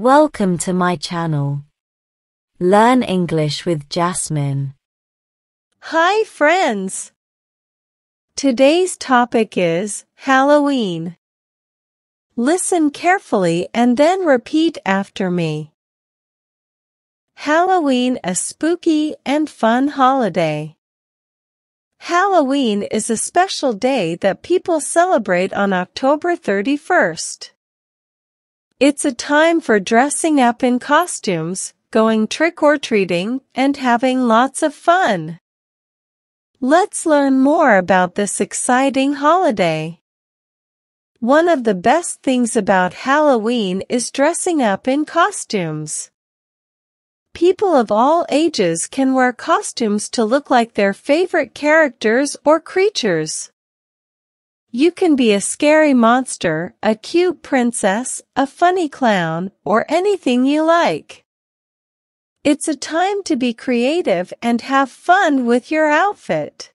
Welcome to my channel. Learn English with Jasmine. Hi, friends. Today's topic is Halloween. Listen carefully and then repeat after me. Halloween a spooky and fun holiday. Halloween is a special day that people celebrate on October 31st. It's a time for dressing up in costumes, going trick-or-treating, and having lots of fun. Let's learn more about this exciting holiday. One of the best things about Halloween is dressing up in costumes. People of all ages can wear costumes to look like their favorite characters or creatures. You can be a scary monster, a cute princess, a funny clown, or anything you like. It's a time to be creative and have fun with your outfit.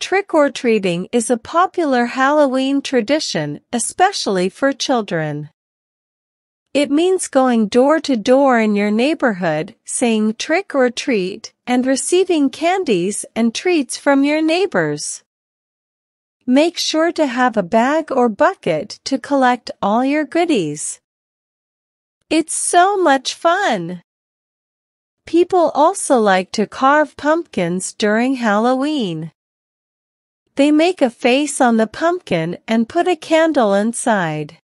Trick-or-treating is a popular Halloween tradition, especially for children. It means going door to door in your neighborhood, saying trick or treat, and receiving candies and treats from your neighbors. Make sure to have a bag or bucket to collect all your goodies. It's so much fun! People also like to carve pumpkins during Halloween. They make a face on the pumpkin and put a candle inside.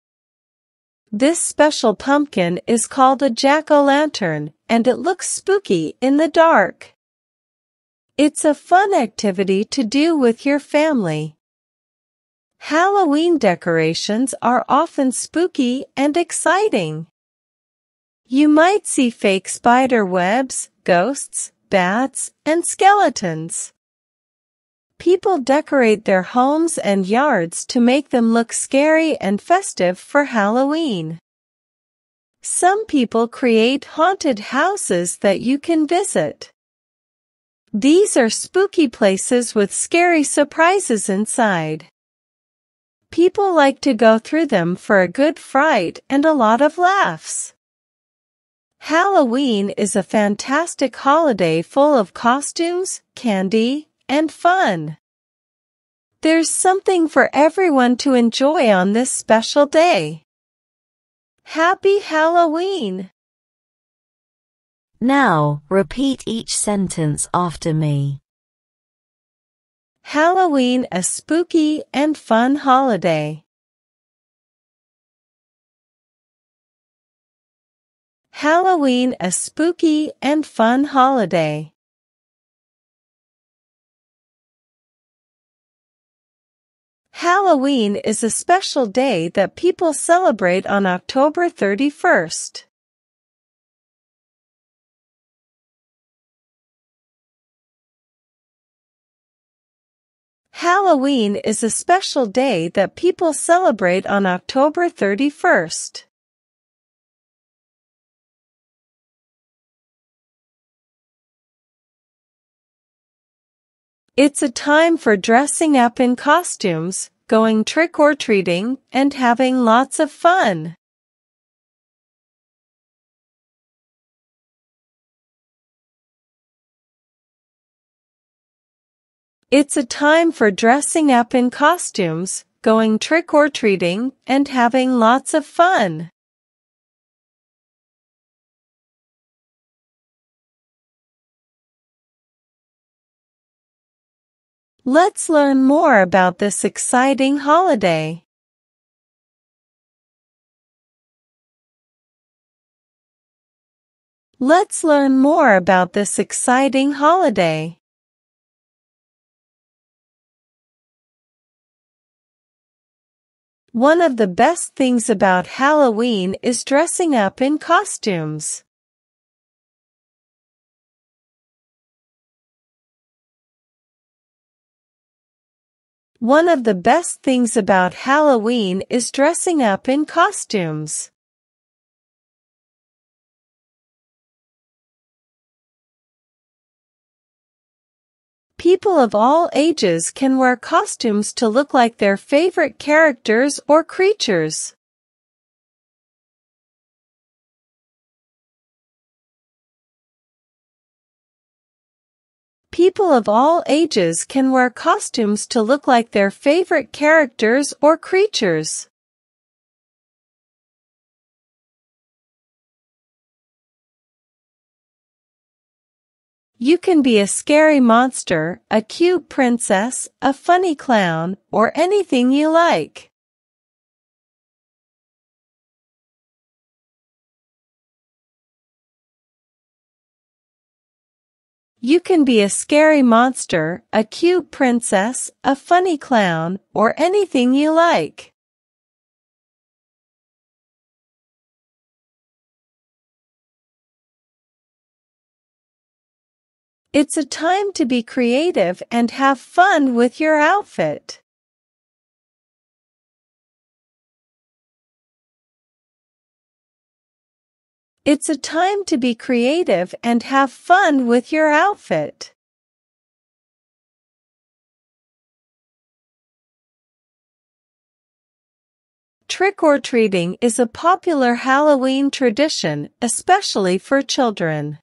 This special pumpkin is called a jack-o'-lantern and it looks spooky in the dark. It's a fun activity to do with your family. Halloween decorations are often spooky and exciting. You might see fake spider webs, ghosts, bats, and skeletons. People decorate their homes and yards to make them look scary and festive for Halloween. Some people create haunted houses that you can visit. These are spooky places with scary surprises inside. People like to go through them for a good fright and a lot of laughs. Halloween is a fantastic holiday full of costumes, candy, and fun. There's something for everyone to enjoy on this special day. Happy Halloween! Now, repeat each sentence after me. Halloween a spooky and fun holiday. Halloween a spooky and fun holiday. Halloween is a special day that people celebrate on October 31st. Halloween is a special day that people celebrate on October 31st. It's a time for dressing up in costumes, going trick-or-treating, and having lots of fun. It's a time for dressing up in costumes, going trick-or-treating, and having lots of fun. Let's learn more about this exciting holiday. Let's learn more about this exciting holiday. One of the best things about Halloween is dressing up in costumes. One of the best things about Halloween is dressing up in costumes. People of all ages can wear costumes to look like their favorite characters or creatures. People of all ages can wear costumes to look like their favorite characters or creatures. You can be a scary monster, a cute princess, a funny clown, or anything you like. You can be a scary monster, a cute princess, a funny clown, or anything you like. It's a time to be creative and have fun with your outfit. It's a time to be creative and have fun with your outfit. Trick-or-treating is a popular Halloween tradition, especially for children.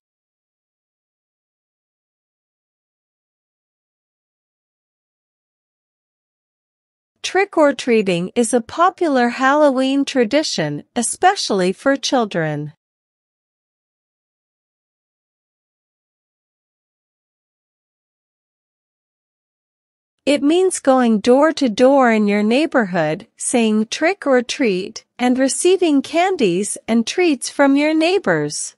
Trick-or-treating is a popular Halloween tradition, especially for children. It means going door to door in your neighborhood, saying trick or treat, and receiving candies and treats from your neighbors.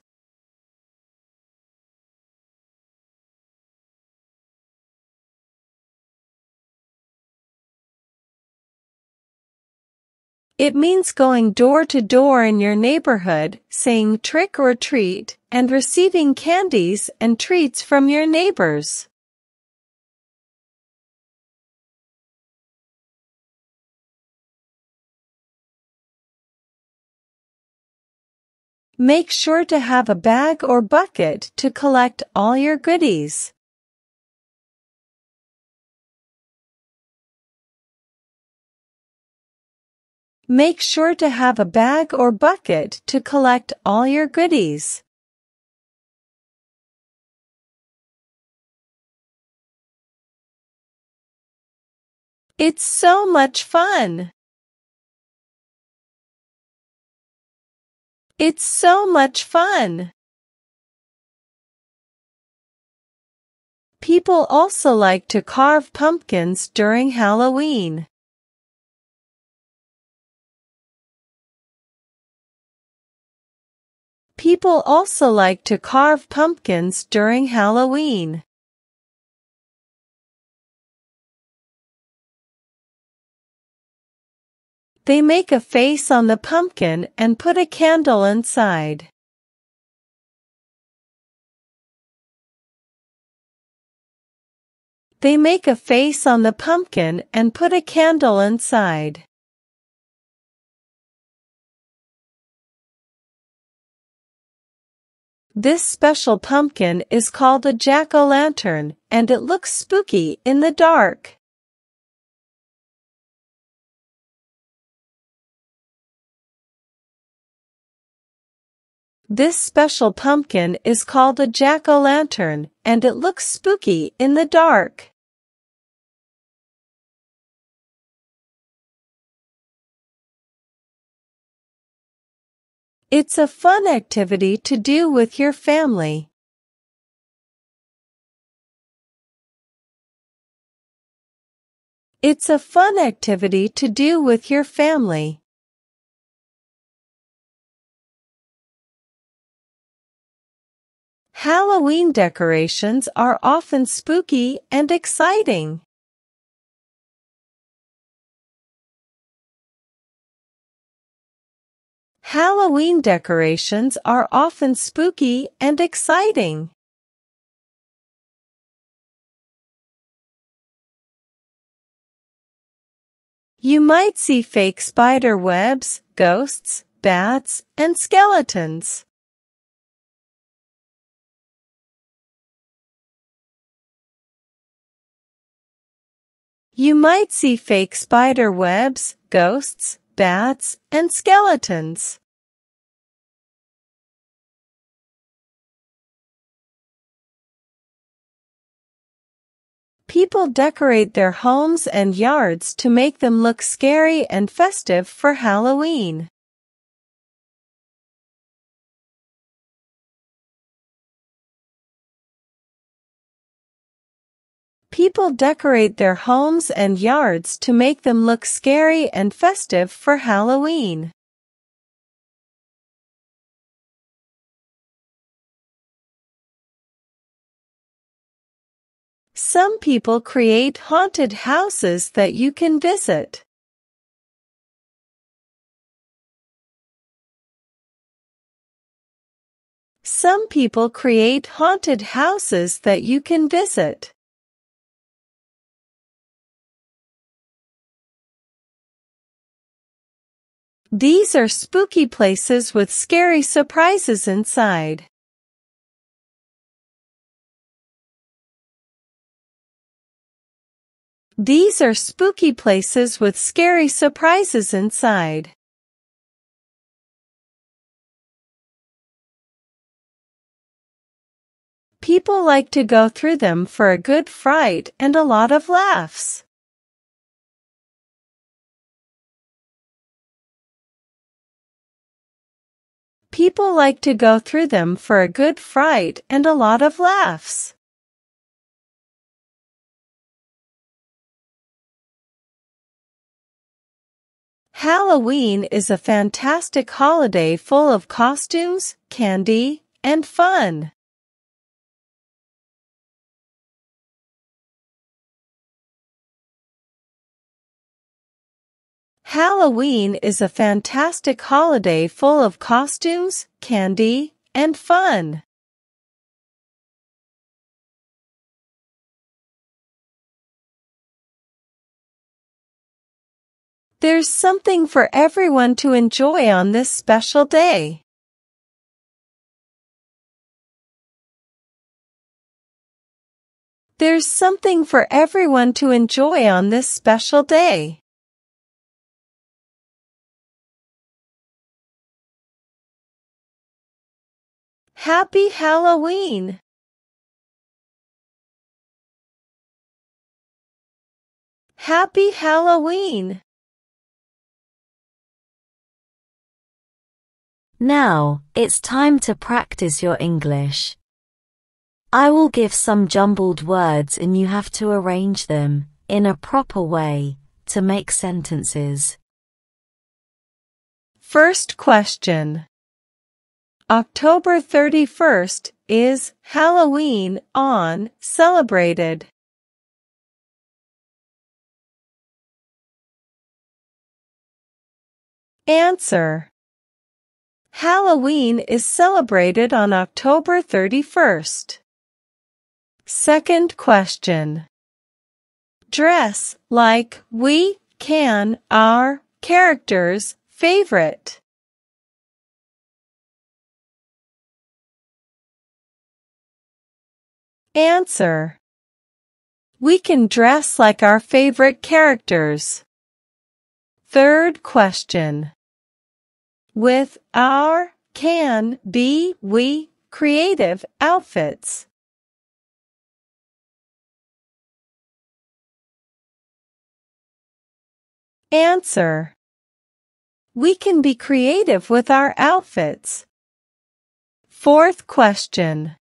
It means going door to door in your neighborhood, saying trick or treat, and receiving candies and treats from your neighbors. Make sure to have a bag or bucket to collect all your goodies. Make sure to have a bag or bucket to collect all your goodies. It's so much fun! It's so much fun! People also like to carve pumpkins during Halloween. People also like to carve pumpkins during Halloween. They make a face on the pumpkin and put a candle inside. They make a face on the pumpkin and put a candle inside. This special pumpkin is called a jack-o'-lantern, and it looks spooky in the dark. This special pumpkin is called a jack-o'-lantern, and it looks spooky in the dark. It's a fun activity to do with your family. It's a fun activity to do with your family. Halloween decorations are often spooky and exciting. Halloween decorations are often spooky and exciting. You might see fake spider webs, ghosts, bats, and skeletons. You might see fake spider webs, ghosts, bats, and skeletons. People decorate their homes and yards to make them look scary and festive for Halloween. People decorate their homes and yards to make them look scary and festive for Halloween. Some people create haunted houses that you can visit. Some people create haunted houses that you can visit. These are spooky places with scary surprises inside. These are spooky places with scary surprises inside. People like to go through them for a good fright and a lot of laughs. People like to go through them for a good fright and a lot of laughs. Halloween is a fantastic holiday full of costumes, candy, and fun. Halloween is a fantastic holiday full of costumes, candy, and fun. There's something for everyone to enjoy on this special day. There's something for everyone to enjoy on this special day. Happy Halloween! Happy Halloween! Now, it's time to practice your English. I will give some jumbled words and you have to arrange them, in a proper way, to make sentences. First question. October 31st is Halloween on celebrated. Answer. Halloween is celebrated on October 31st. Second question. Dress like we can our character's favorite. Answer. We can dress like our favorite characters. Third question with our can be we creative outfits. Answer. We can be creative with our outfits. Fourth question.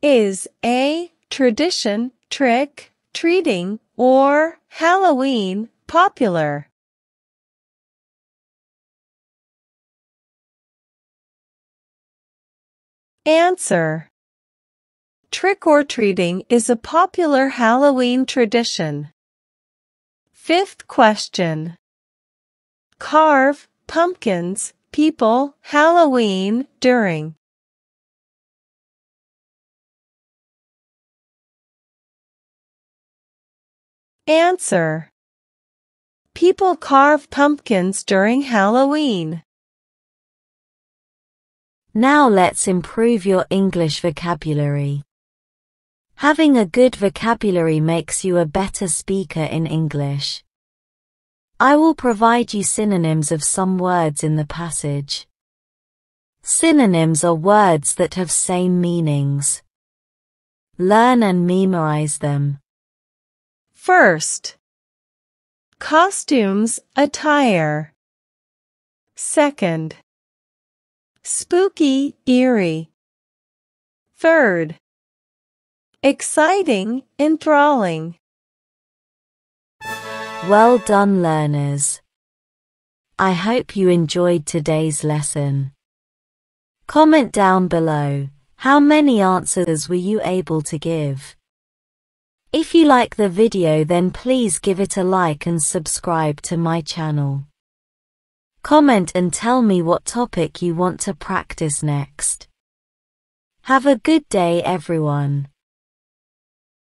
Is a tradition, trick, treating, or Halloween popular? Answer. Trick-or-treating is a popular Halloween tradition. Fifth question. Carve pumpkins, people, Halloween, during. Answer. People carve pumpkins during Halloween. Now let's improve your English vocabulary. Having a good vocabulary makes you a better speaker in English. I will provide you synonyms of some words in the passage. Synonyms are words that have same meanings. Learn and memorize them. First. Costumes, attire. Second. Spooky, eerie. Third. Exciting, enthralling. Well done learners. I hope you enjoyed today's lesson. Comment down below, how many answers were you able to give? If you like the video then please give it a like and subscribe to my channel. Comment and tell me what topic you want to practice next. Have a good day everyone.